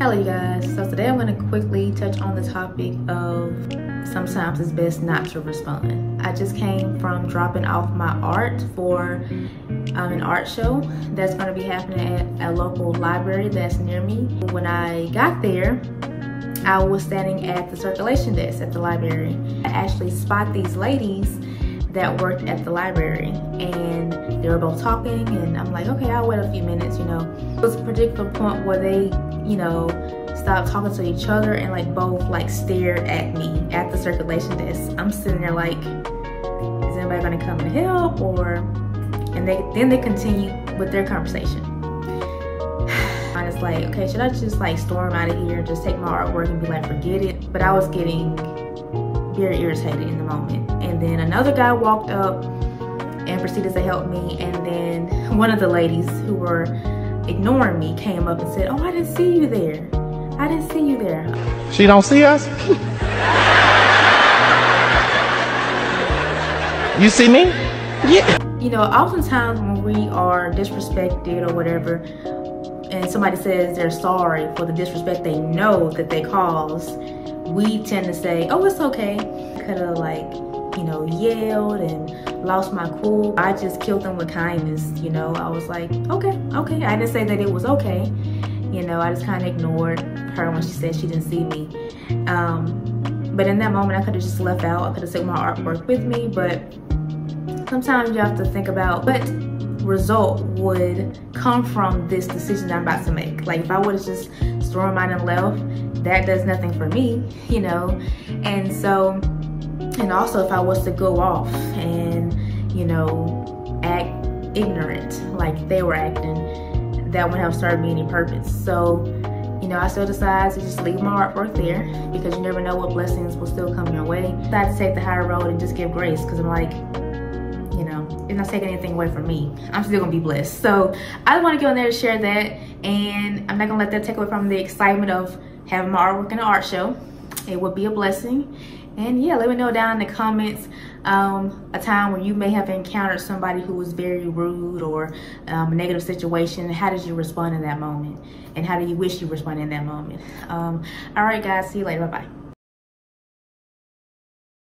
Hello you guys, so today I'm going to quickly touch on the topic of sometimes it's best not to respond. I just came from dropping off my art for um, an art show that's going to be happening at a local library that's near me. When I got there, I was standing at the circulation desk at the library. I actually spot these ladies that worked at the library and they were both talking and I'm like, okay, I'll wait a few minutes, you know. There was a particular point where they, you know, stopped talking to each other and like both like stared at me at the circulation desk. I'm sitting there like, is anybody gonna come and help or, and they then they continue with their conversation. I was like, okay, should I just like storm out of here, just take my artwork and be like, forget it? But I was getting very irritated in the moment. And then another guy walked up and proceeded to help me. And then one of the ladies who were ignoring me came up and said, oh, I didn't see you there. I didn't see you there. She don't see us? you see me? Yeah. You know, oftentimes when we are disrespected or whatever, and somebody says they're sorry for the disrespect they know that they caused, we tend to say, oh, it's okay. Could have like, you know, yelled and lost my cool. I just killed them with kindness, you know. I was like, okay, okay. I didn't say that it was okay. You know, I just kind of ignored her when she said she didn't see me. Um, but in that moment, I could have just left out. I could have took my artwork with me, but sometimes you have to think about what result would come from this decision I'm about to make. Like if I would have just stormed out and left, that does nothing for me, you know? And so, and also if I was to go off and, you know, act ignorant like they were acting, that wouldn't have served me any purpose. So, you know, I still decided to just leave my artwork there because you never know what blessings will still come your way. I decided to take the higher road and just give grace because I'm like, you know, it's not taking anything away from me. I'm still gonna be blessed. So I wanna go in there to share that and I'm not gonna let that take away from the excitement of having my artwork in an art show. It would be a blessing. And yeah, let me know down in the comments um, a time where you may have encountered somebody who was very rude or um, a negative situation. How did you respond in that moment? And how do you wish you responded in that moment? Um, all right, guys, see you later. Bye-bye.